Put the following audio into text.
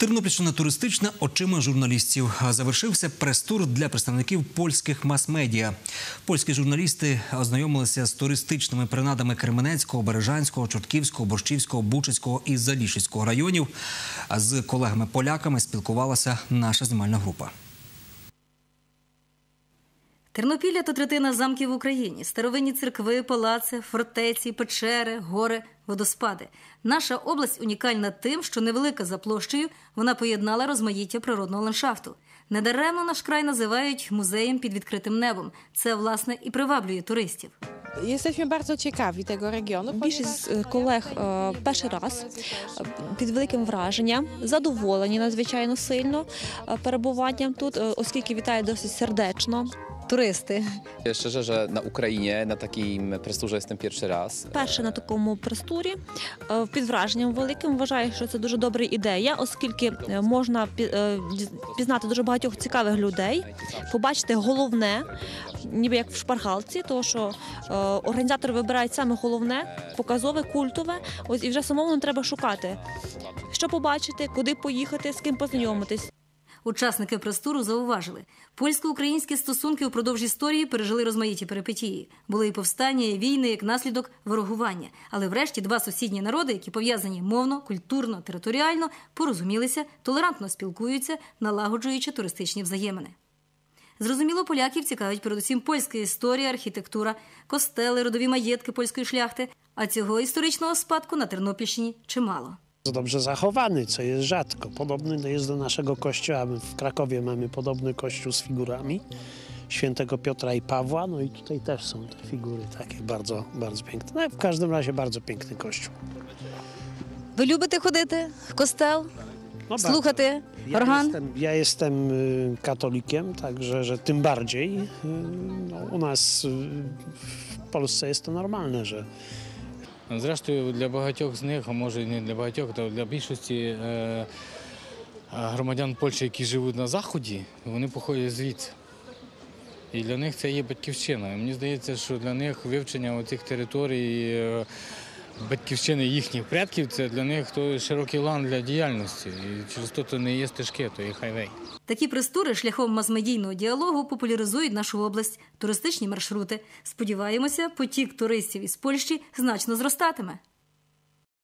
Тернопільщина туристична очима журналістів. Завершився прес-тур для представників польських мас-медіа. Польські журналісти ознайомилися з туристичними принадами Кременецького, Бережанського, Чортківського, Борщівського, Бучицького і Залішицького районів. З колегами-поляками спілкувалася наша знімальна група. Тернопілля то третина замків в Україні, старовинні церкви, палаци, фортеці, печери, гори, водоспади. Наша область унікальна тим, що невелика за площею, вона поєднала розмаїття природного ландшафту. Недаремно наш край називають музеєм під відкритим небом. Це, власне, і приваблює туристів. Jesteśmy bardzo ciekawi tego regionu. Більшість з колег е, перший раз е, під великим враженням, задоволені надзвичайно сильно е, перебуванням тут, е, оскільки вітають досить сердечно. Туристи. Szczerze, że na Ukrainie na takim presturze jestem pierwszy raz. Перше на такому прес-турі, е, під враженням великим вважаю, що це дуже добра ідея, оскільки е, можна пі- е, діз- пізнати дуже багатьох цікавих людей, побачити головне, ніби як в шпаргалці, тому що е, організатори вибирають саме головне, показове, культове. Ось і вже самому не треба шукати, що побачити, куди поїхати, з ким познайомитись. Учасники прес-туру зауважили, польсько-українські стосунки упродовж історії пережили розмаїті перипетії. Були і повстання, і війни як наслідок ворогування. Але врешті два сусідні народи, які пов'язані мовно, культурно, територіально, порозумілися, толерантно спілкуються, налагоджуючи туристичні взаємини. Зрозуміло, поляків цікавить передусім польська історія, архітектура, костели, родові маєтки польської шляхти. А цього історичного спадку на Тернопільщині чимало. Jest dobrze zachowany, co jest rzadko. Podobny jest do naszego kościoła. My w Krakowie mamy podobny kościół z figurami świętego Piotra i Pawła. No i tutaj też są te figury takie bardzo, bardzo piękne. No, w każdym razie bardzo piękny kościół. Ви любите ходити в костел, No слухати Ja орган? jestem, ja jestem y, katolikiem, także że tym bardziej y, no, u nas y, w Polsce jest to normalne, że Зрештою, для багатьох з них, а може не для багатьох, то для більшості е, громадян Польщі, які живуть на Заході, вони походять звідси. І для них це є батьківщина. Мені здається, що для них вивчення цих територій, е, батьківщини їхніх предків, це для них то широкий лан для діяльності. І через то то не є стежки, то є хайвей. Такі прес-тури шляхом мас-медійного діалогу популяризують нашу область, туристичні маршрути. Сподіваємося, потік туристів із Польщі значно зростатиме.